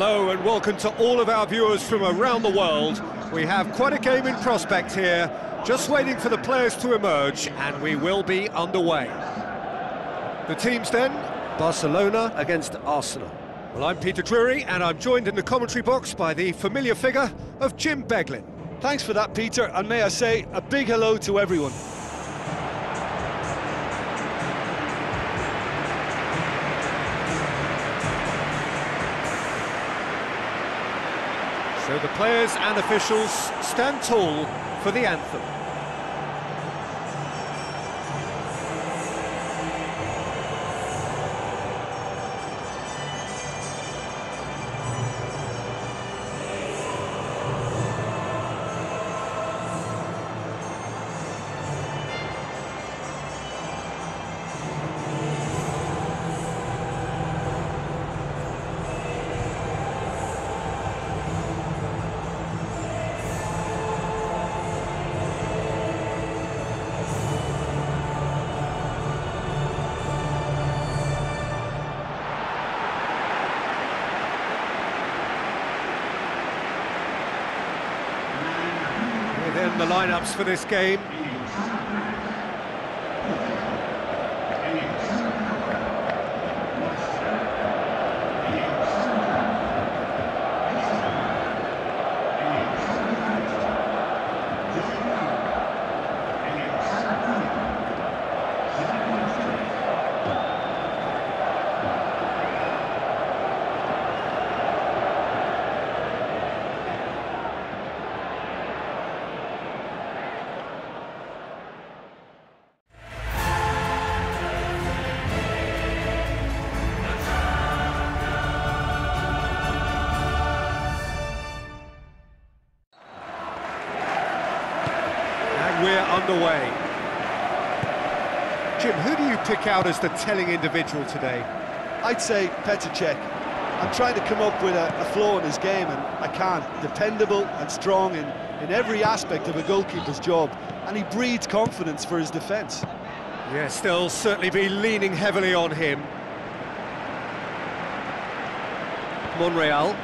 Hello and welcome to all of our viewers from around the world. We have quite a game in prospect here, just waiting for the players to emerge, and we will be underway. The teams then, Barcelona against Arsenal. Well, I'm Peter Drury, and I'm joined in the commentary box by the familiar figure of Jim Beglin. Thanks for that, Peter, and may I say a big hello to everyone. So the players and officials stand tall for the anthem. The lineups for this game. And we're underway. Jim, who do you pick out as the telling individual today? I'd say Petr Cech. I'm trying to come up with a, a flaw in his game, and I can't. Dependable and strong in, in every aspect of a goalkeeper's job, and he breeds confidence for his defence. Yes, they'll certainly be leaning heavily on him. Monreal.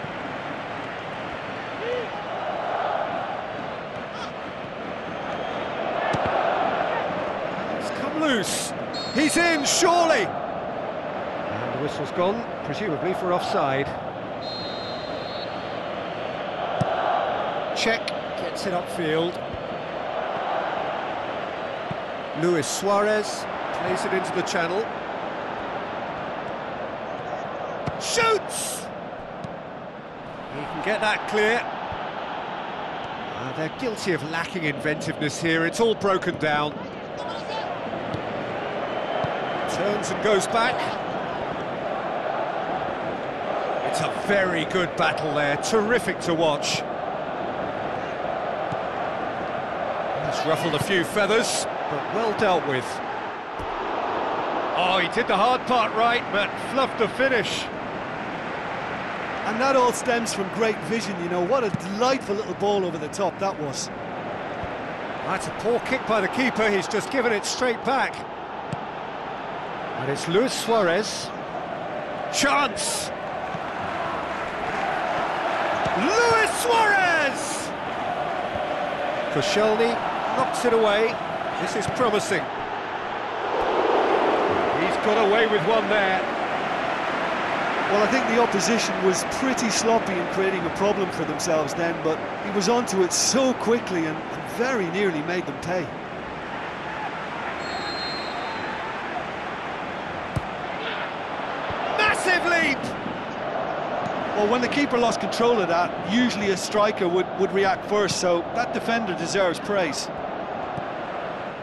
It's come loose. He's in, surely. And the whistle's gone, presumably for offside. Cech gets it upfield. Luis Suarez plays it into the channel. Shoots! He can get that clear. Ah, they're guilty of lacking inventiveness here. It's all broken down. Turns and goes back. It's a very good battle there. Terrific to watch. He's ruffled a few feathers, but well dealt with. Oh, he did the hard part right, but fluffed the finish. And that all stems from great vision, you know. What a delightful little ball over the top that was. That's a poor kick by the keeper, he's just given it straight back. And it's Luis Suarez. Chance! Luis Suarez! Koscielny knocks it away. This is promising. He's got away with one there. Well, I think the opposition was pretty sloppy in creating a problem for themselves then, but he was onto it so quickly and, and very nearly made them pay. Well, when the keeper lost control of that, usually a striker would, would react first, so that defender deserves praise.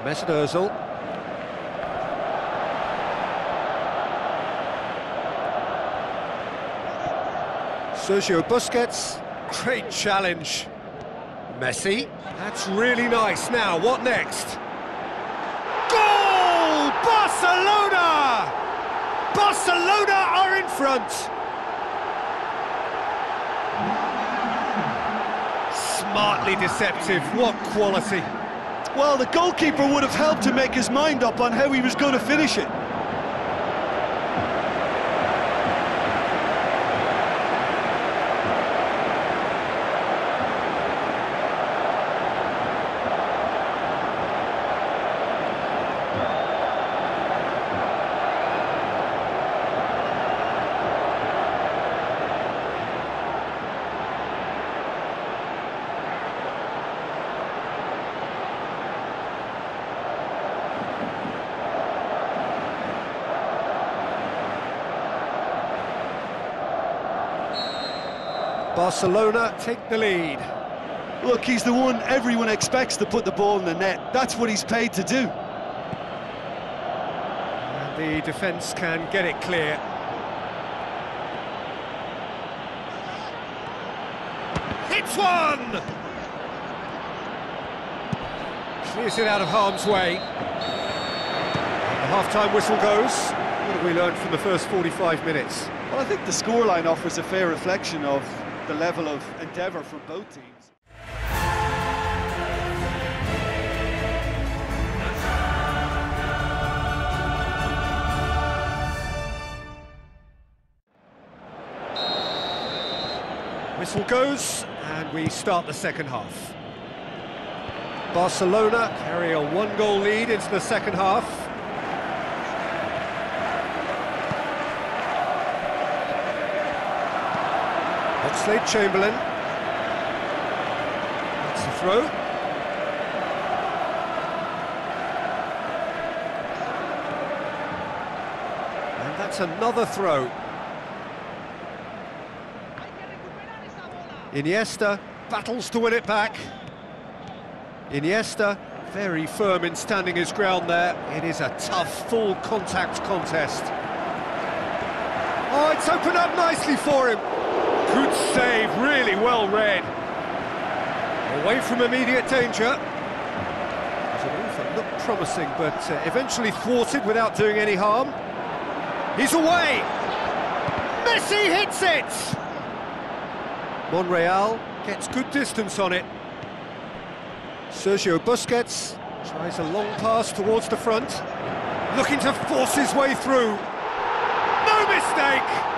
Mesut Ozil. Sergio Busquets, great challenge. Messi, that's really nice. Now, what next? Goal! Barcelona! Barcelona are in front. Smartly deceptive, what quality. Well, the goalkeeper would have helped to make his mind up on how he was going to finish it. Barcelona take the lead. Look, he's the one everyone expects to put the ball in the net. That's what he's paid to do. And the defence can get it clear. Hits one! Clears it out of harm's way. The half-time whistle goes. What have we learned from the first 45 minutes? Well, I think the scoreline offers a fair reflection of the level of endeavour from both teams. Whistle goes, and we start the second half. Barcelona carry a one-goal lead into the second half. Oxlade Chamberlain. That's the throw. And that's another throw. Iniesta battles to win it back. Iniesta, very firm in standing his ground there. It is a tough, full contact contest. Oh, it's opened up nicely for him. Good save, really well read. Away from immediate danger. Looked promising, but uh, eventually thwarted without doing any harm. He's away! Messi hits it! Monreal gets good distance on it. Sergio Busquets tries a long pass towards the front, looking to force his way through. No mistake!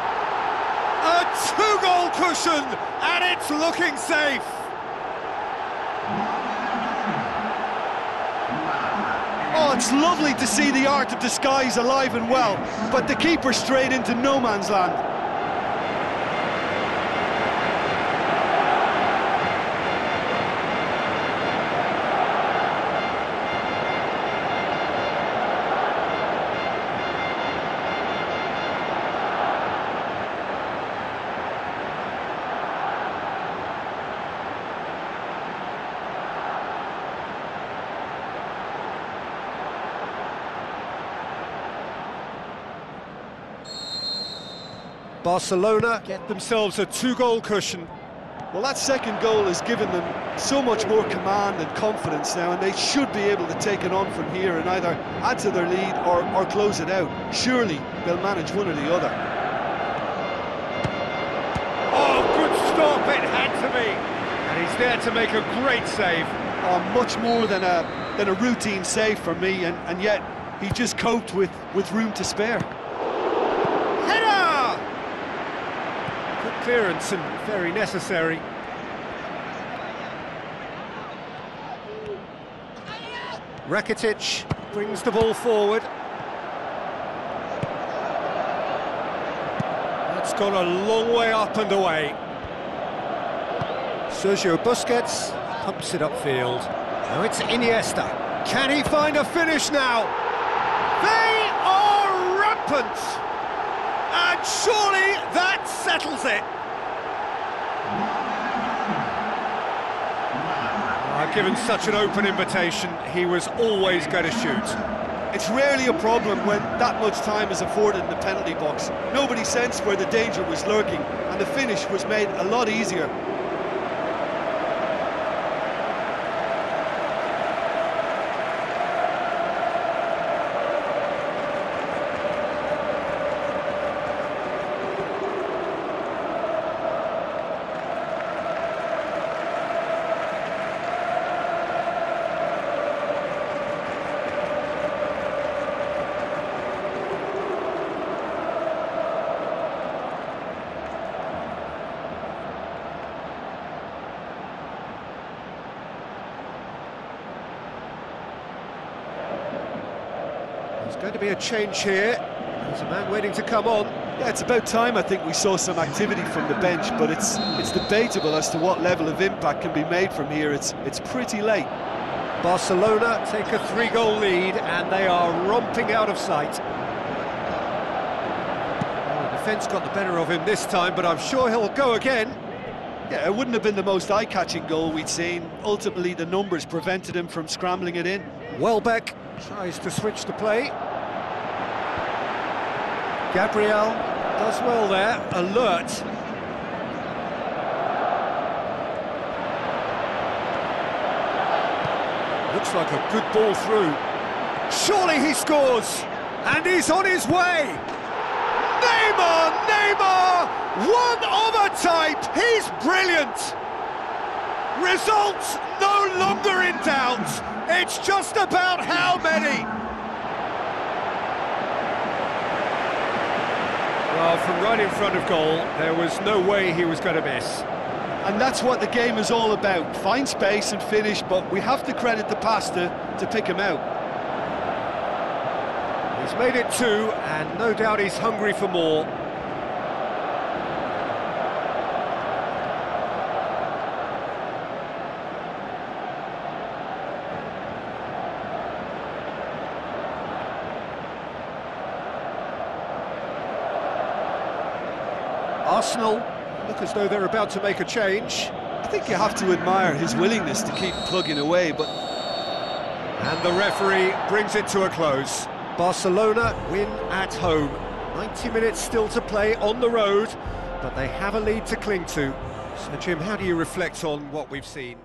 Two-goal cushion, and it's looking safe! Oh, it's lovely to see the art of disguise alive and well, but the keeper straight into no man's land. Barcelona get themselves a two-goal cushion. Well, that second goal has given them so much more command and confidence now, and they should be able to take it on from here and either add to their lead or, or close it out. Surely they'll manage one or the other. Oh, good stop, it had to be. And he's there to make a great save. Oh, much more than a than a routine save for me, and, and yet he just coped with, with room to spare. Clearance and very necessary. Rakitic brings the ball forward. That's gone a long way up and away. Sergio Busquets pumps it upfield. Now it's Iniesta. Can he find a finish now? They are rampant! And surely that settles it! Given such an open invitation, he was always going to shoot. It's rarely a problem when that much time is afforded in the penalty box. Nobody sensed where the danger was lurking, and the finish was made a lot easier. Going to be a change here. There's a man waiting to come on. Yeah, it's about time I think we saw some activity from the bench, but it's it's debatable as to what level of impact can be made from here. It's it's pretty late. Barcelona take a three-goal lead and they are romping out of sight. Well, the defence got the better of him this time, but I'm sure he'll go again. Yeah, it wouldn't have been the most eye-catching goal we'd seen. Ultimately, the numbers prevented him from scrambling it in. Welbeck tries to switch the play. Gabriel does well there, alert. Looks like a good ball through. Surely he scores! And he's on his way! Neymar! Neymar! One of a type! He's brilliant! Results no longer in doubt. It's just about how many. Well, from right in front of goal, there was no way he was going to miss. And that's what the game is all about. Find space and finish, but we have to credit the pass to, to pick him out. He's made it two, and no doubt he's hungry for more. Arsenal look as though they're about to make a change. I think you have to admire his willingness to keep plugging away, but... And the referee brings it to a close. Barcelona win at home. 90 minutes still to play on the road, but they have a lead to cling to. So, Jim, how do you reflect on what we've seen?